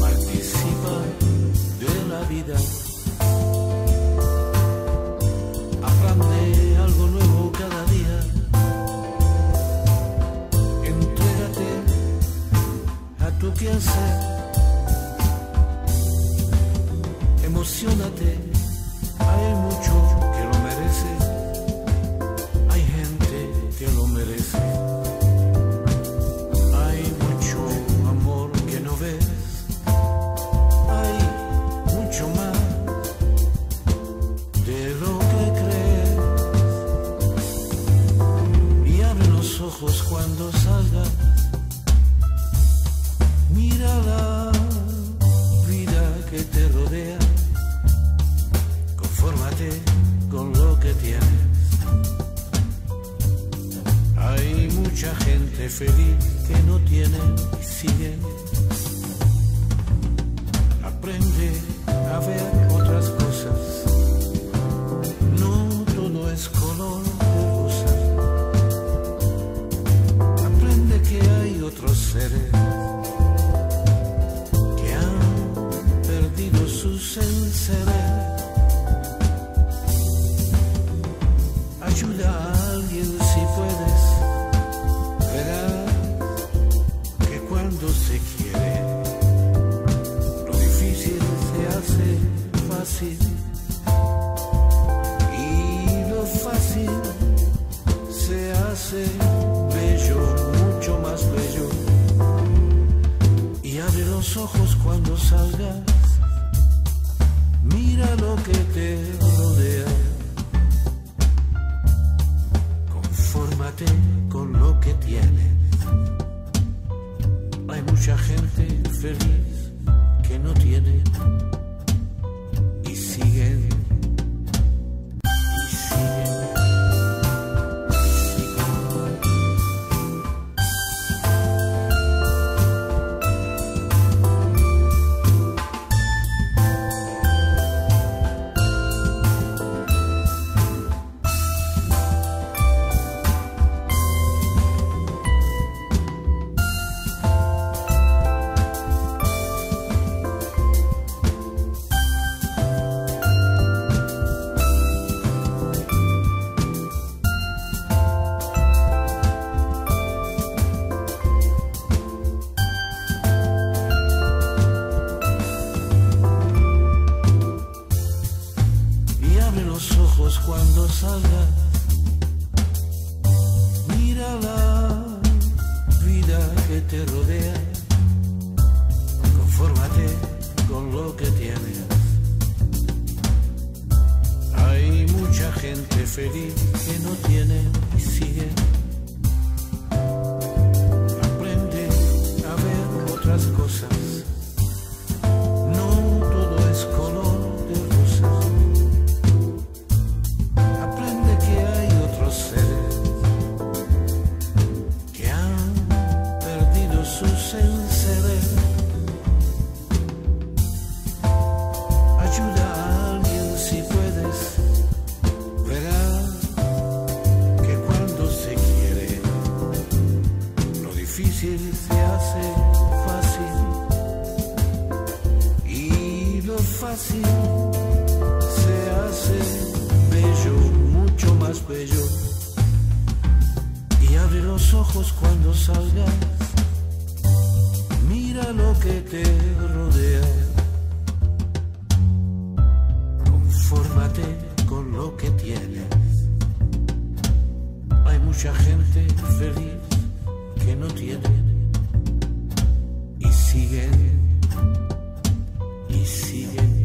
Participa de la vida. Aprende algo nuevo cada día. Entrégate a tu quehacer. Emocionate, hay mucho. Ojos cuando salgas. Mira la vida que te rodea. Confórmate con lo que tienes. Hay mucha gente feliz que no tiene y sigue. Fácil se hace bello, mucho más bello. Y abre los ojos cuando salgas. Mira lo que te rodea. Confórmate con lo que tienes. Hay mucha gente feliz que no tiene cuando salgas. Mira la vida que te rodea. Confórmate con lo que tienes. Hay mucha gente feliz que no tiene y sigue. difícil se hace fácil y lo fácil se hace bello, mucho más bello. Y abre los ojos cuando salgas, mira lo que te rodea. Confórmate con lo que tienes. Hay mucha gente feliz que no tiene. Y siguen y siguen